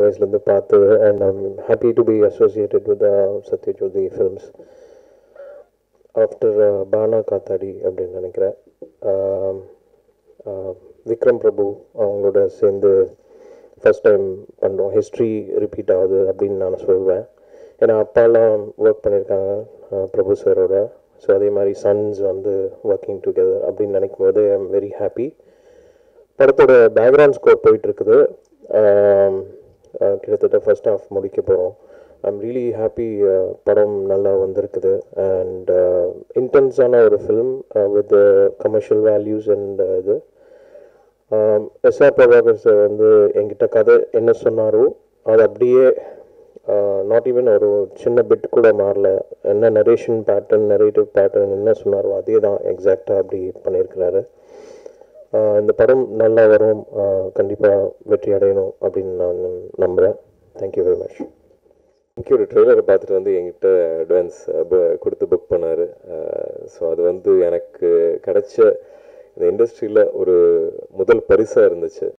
டேஸ்லேருந்து பார்த்தது. And I'm happy to be associated with Sathyajyothi films after Baana Kaathadi அப்படின்னு நினைக்கிறேன். Um, uh, Vikram Prabhu அவங்களோட சேர்ந்து ஃபஸ்ட் டைம் பண்ணுறோம் ஹிஸ்ட்ரி ரிப்பீட் ஆகுது அப்படின்னு நான் சொல்வேன். ஏன்னா அப்பாலாம் ஒர்க் பண்ணியிருக்காங்க பிரபு சாரோட ஸோ அதே மாதிரி சன்ஸ் வந்து ஒர்க்கிங் டுகெதர் அப்படின்னு நினைக்கும் போது ஐ எம் வெரி ஹாப்பி படத்தோட பேக்ரவுண்ட் ஸ்கோர் போயிட்டு இருக்குது. Um, கிட்டத்தட்ட ஃபர்ஸ்ட் ஹாஃப் முடிக்க போகிறோம் ஐம் ரியலி ஹாப்பி படம் நல்லா வந்திருக்குது. அண்ட் இன்டென்ஸான ஒரு film with commercial values and இது. எஸ்ஆர் பிரபாகர் சார் வந்து என்கிட்ட கதை என்ன சொன்னாரோ அது அப்படியே நாட் ஈவன் ஒரு சின்ன பிட் கூட மாறல. என்ன நரேஷன் பேட்டர்ன் நரேட்டிவ் பேட்டர்ன் என்ன சொன்னாரோ அதே தான் எக்ஸாக்டாக அப்படி பண்ணியிருக்கிறாரு. இந்த படம் நல்லா வரும். கண்டிப்பாக வெற்றி அடையணும் அப்படின்னு நான் நம்புகிறேன் தேங்க்யூ வெரி மச் இன்னைக்கு ஒரு ட்ரெய்லரை பார்த்துட்டு வந்து என்கிட்ட அட்வான்ஸ் கொடுத்து புக் பண்ணார். ஸோ அது வந்து எனக்கு கிடைச்ச இந்த இண்டஸ்ட்ரியில் ஒரு முதல் பரிசாக இருந்துச்சு.